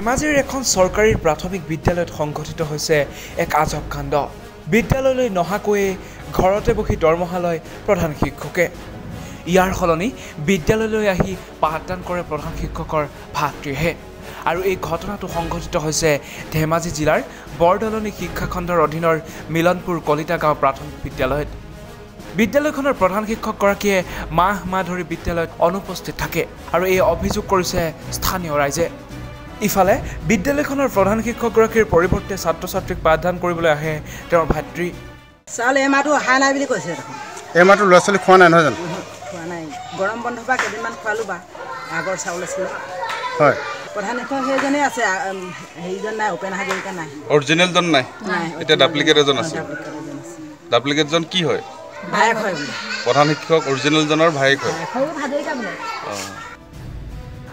ধেমাজিৰ এখন চৰকাৰী প্ৰাথমিক বিদ্যালয়ত সংঘটিত হৈছে এক আজব কাণ্ড। বিদ্যালয়লৈ নহাকৈয়ে ঘৰতে বহি দৰমহা লয় প্ৰধান শিক্ষকে। ইয়াৰ সলনি বিদ্যালয়লৈ আহি পাঠদান কৰে প্ৰধান শিক্ষকৰ ভাতৃহে। আৰু এই ঘটনাটো সংঘটিত হৈছে ধেমাজি জিলাৰ বৰদলনি শিক্ষাখণ্ডৰ অধীনৰ মিলনপুৰ কলিতা গাঁও প্ৰাথমিক বিদ্যালয়ত। বিদ্যালয়খনৰ প্ৰধান শিক্ষকগৰাকীয়ে মাহ মাহ ধৰি বিদ্যালয়ত অনুপস্থিত থাকে আৰু এই অভিযোগ কৰিছে স্থানীয় ৰাইজে। ইফালে বিদ্যালয়খনৰ প্ৰধান শিক্ষকগৰাকীৰ পৰিৱৰ্তে ছাত্ৰ ছাত্ৰীক পাঠদান কৰিবলৈ আহে তেওঁৰ ভাতৃ। চাউল এমাহটো অহা নাই বুলি কৈছে দেখোন। এই মাহটো ল'ৰা ছোৱালী খোৱা নাই নহয় জানো? খোৱা নাই। গৰম বন্ধৰ পৰা কেইদিনমান খোৱালোঁ বা আগৰ চাউল আছিলে। হয়। প্ৰধান শিক্ষক সেইজনেই আছে হেৰিজন নাই উপেন হাজৰিকা নাই। অৰিজিনেলজন নাই? এতিয়া ডাপ্লিকেট এজন আছে। ডাপ্লিকেটজন কি হয়? ভায়েক হয় বোলে। প্ৰধান শিক্ষক অৰিজিনেলজনৰ ভায়েক হয়।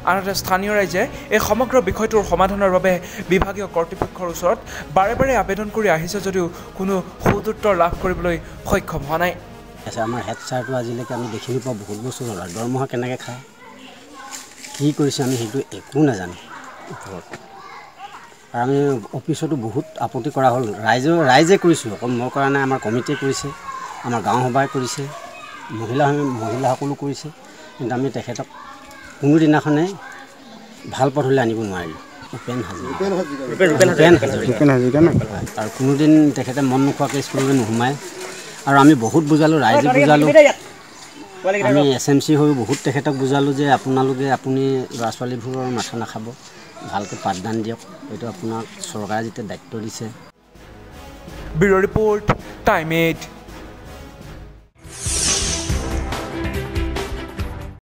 আনহাতে স্থানীয় ৰাইজে এই সমগ্ৰ বিষয়টোৰ সমাধানৰ বাবে বিভাগীয় কৰ্তৃপক্ষৰ ওচৰত বাৰে বাৰে আবেদন কৰি আহিছে যদিও কোনো সদুত্তৰ লাভ কৰিবলৈ সক্ষম হোৱা নাই। আছে আমাৰ হেড ছাৰটো আজিলৈকে আমি দেখি নোপোৱা বহুত বছৰ হ'ল। দৰমহা কেনেকৈ খায়? কি কৰিছে আমি সেইটো একো নাজানো। ওপৰত আমি অফিচতো বহুত আপত্তি কৰা হ'ল। ৰাইজে ৰাইজে কৰিছোঁ অকল মই কৰা নাই আমাৰ কমিটিয়ে কৰিছে আমাৰ গাঁও সভাই কৰিছে মহিলা মহিলাসকলো কৰিছে। কিন্তু আমি তেখেতক কোনোদিনাখনে ভাল পথলৈ আনিব নোৱাৰিলোঁ। ভূপেন হাজৰিকা। আৰু কোনোদিন তেখেতে মন নোখোৱাকৈ স্কুললৈ নোসোমায়। আৰু আমি বহুত বুজালোঁ ৰাইজে বুজালোঁ। আমি এছ এম চি হৈও বহুত তেখেতক বুজালোঁ যে আপোনালোকে আপুনি ল'ৰা ছোৱালীবোৰৰ মাথা নাখাব ভালকৈ পাঠদান দিয়ক। এইটো আপোনাক চৰকাৰে যেতিয়া দায়িত্ব দিছে। Bureau report time eight.